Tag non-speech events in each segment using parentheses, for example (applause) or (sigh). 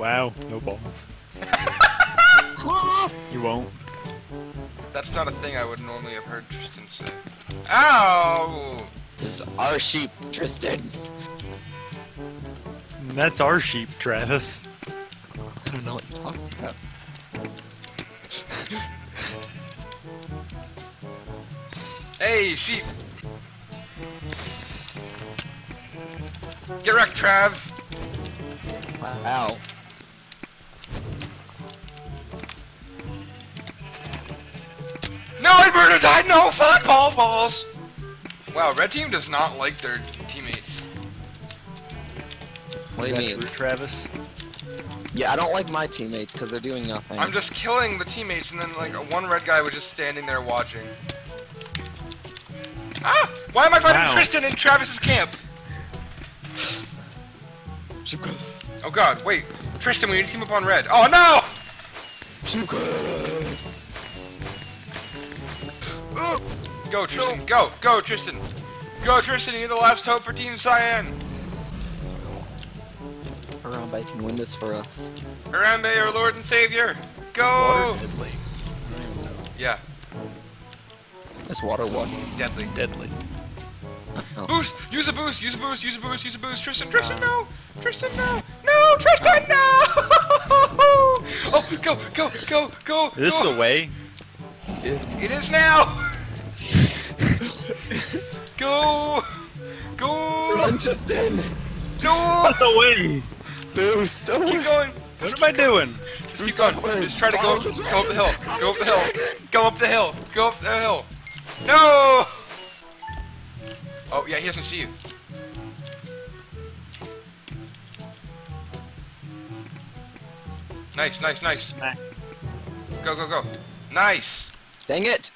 Wow, no balls. (laughs) you won't. That's not a thing I would normally have heard Tristan say. Ow! This is our sheep, Tristan. That's our sheep, Travis. I don't know what you're talking about. Hey, sheep! Get wrecked, Trav! Wow. No, Alberta died! No, fuck! Ball balls! Wow, red team does not like their teammates. What do you mean? true, Travis. Yeah, I don't like my teammates because they're doing nothing. I'm just killing the teammates, and then like one red guy was just standing there watching. Ah! Why am I fighting Wow. Tristan in Travis's camp? Oh god, wait. Tristan, we need to team up on red. Oh no! Go, Tristan, go, go, Tristan. Go, Tristan, you're the last hope for Team Cyan. Harambe can win this for us. Harambe, our Lord and Savior. Go! Water deadly. I don't even know. Yeah, This water what? deadly. Deadly. Oh. Boost! Use a boost! Use a boost! Use a boost! Use a boost! Tristan! Tristan! No! Tristan! No! No! Tristan! No! (laughs) Oh! Go! Go! Go! Go! Is this go. the way? It is now! (laughs) go! Go! Run, Tristan! No! What's the way? Boost! Keep going! What am I doing? Just keep going. Just try to go, go up the hill. Go up the hill. Go up the hill. Go up the hill. No! Oh, yeah, he doesn't see you. Nice, nice, nice. Go, go, go. Nice! Dang it!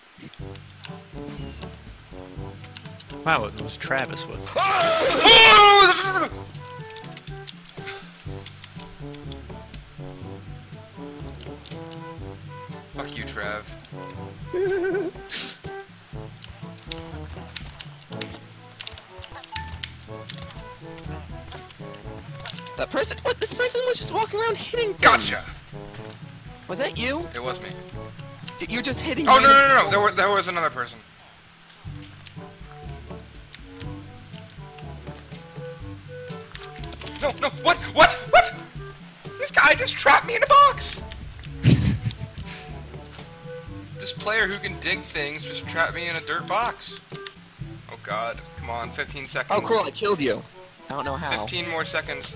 Wow, it was Travis with. Oh! Fuck you, Trav. That person- what? This person was just walking around hitting things. Gotcha! Was that you? It was me. Did you just hitting Oh, no, no, no, no. There, were, there was another person. No, no, what? What? What? This guy just trapped me in a box! (laughs) this player who can dig things just trapped me in a dirt box. Oh god, come on, 15 seconds. Oh, cool, I killed you. I don't know how. 15 more seconds.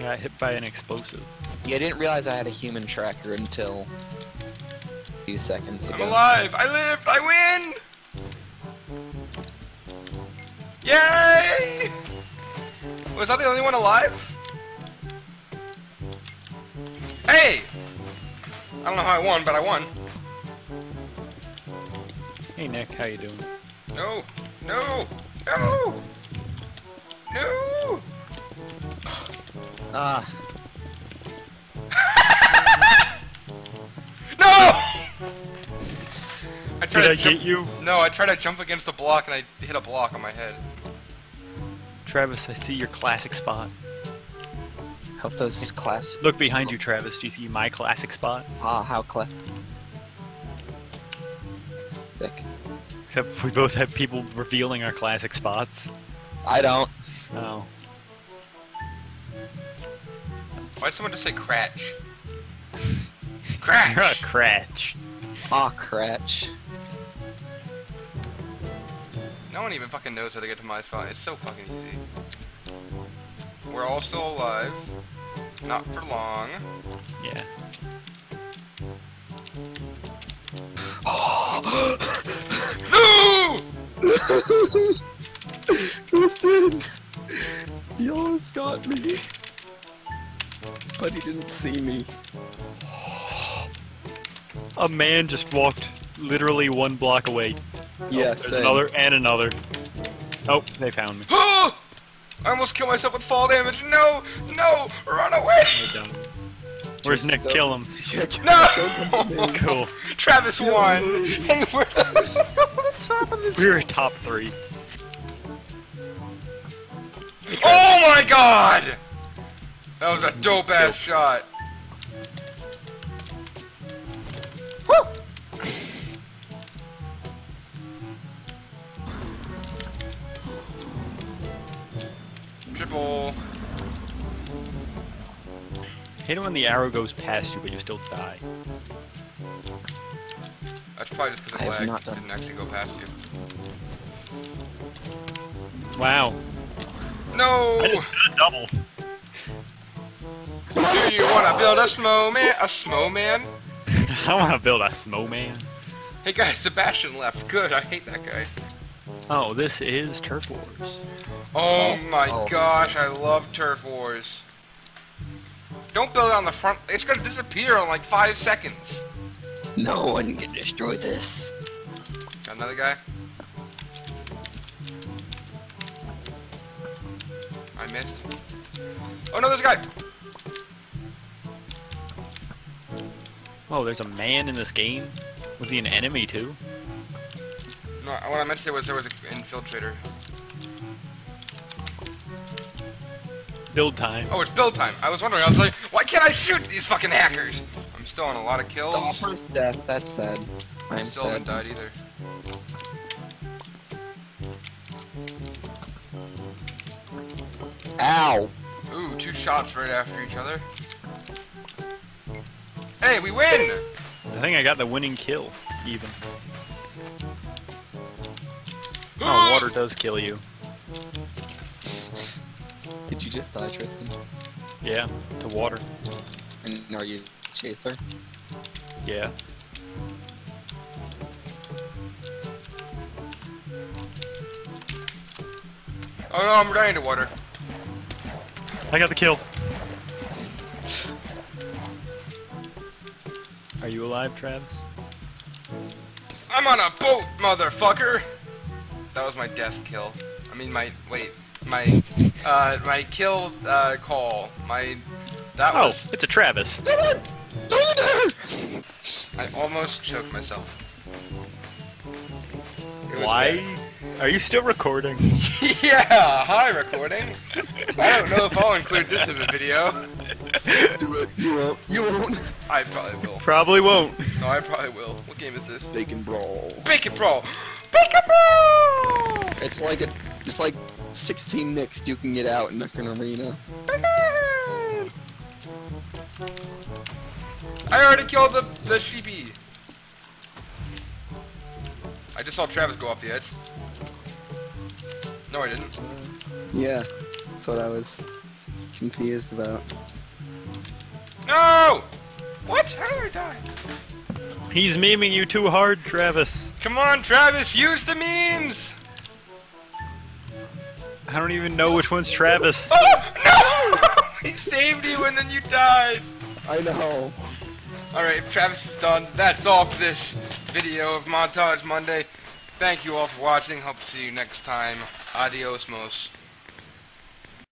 Got hit by an explosive. Yeah, I didn't realize I had a human tracker until a few seconds ago. I'm alive! I lived! I win! Yay! Was I the only one alive? Hey! I don't know how I won, but I won. Hey Nick, how you doing? No! No! No! No! Ah, (laughs) No! (laughs) I tried Did to I jump. get you? No, I tried to jump against a block and I hit a block on my head. Travis, I see your classic spot. hope those class. Look behind you, Travis. Do you see my classic spot? Ah, how clef. Sick. Except we both have people revealing our classic spots. I don't. Oh. Why'd someone just say cratch? (laughs) Cratch! (laughs) cratch. Ah, cratch. No one even fucking knows how to get to my spot. It's so fucking easy. We're all still alive. Not for long. Yeah. No! Tristan! He almost got me. But he didn't see me. A man just walked literally one block away. Oh, yeah, There's same. another and another. Oh, they found me. (gasps) I almost killed myself with fall damage. No! No! Run away! They're done. Where's Nick? Kill him. No! (laughs) Cool. Travis won! (laughs) Hey, we're the, the top of this. We were top three. Oh my god! That was a dope ass shot. Triple. Hit him when the arrow goes past you, but you still die. That's probably just because I it lagged. not done- Didn't actually go past you. Wow. No! I just did a double. Do you wanna build a snowman? A snowman? (laughs) I want to build a snowman. Hey guys, Sebastian left. Good, I hate that guy. Oh, this is Turf Wars. Oh, Oh, my oh. gosh, I love Turf Wars. Don't build it on the front. It's gonna disappear in like five seconds. No one can destroy this. Got another guy. I missed. Oh no, there's a guy. Oh, there's a man in this game? Was he an enemy too? No, what I meant to say was there was an infiltrator. Build time. Oh, it's build time. I was wondering. I was like, why can't I shoot these fucking hackers? I'm still on a lot of kills. Oh, first death. That's sad. I'm Still sad. haven't died either. Ow! Ooh, two shots right after each other. Hey, we win! I think I got the winning kill, even. Oh, water does kill you. Did you just die, Tristan? Yeah, to water. And are you chaser? Yeah. Oh no, I'm dying to water. I got the kill. Are you alive, Travis? I'm on a boat, motherfucker! That was my death kill. I mean, my wait, my uh, my kill uh, call. My that Oh, was. Oh, it's a Travis. I almost choked myself. It was Why? Are you still recording? (laughs) yeah, hi recording. I don't know if I'll include this in the video. Do it. You won't. You won't. I probably will. Probably won't. No, I probably will. What game is this? Bacon brawl. Bacon Brawl! Bacon Brawl! It's like a, it's like 16 nicks duking it out in an arena. I already killed the, the sheepy. I just saw Travis go off the edge. No, I didn't. Yeah, that's what I was confused about. No! What? How did I die? He's memeing you too hard, Travis. Come on, Travis, use the memes! I don't even know which one's Travis. Oh, no! (laughs) he saved you and then you died! I know. Alright, if Travis is done, that's all for this video of Montage Monday. Thank you all for watching. Hope to see you next time. Adios, mos.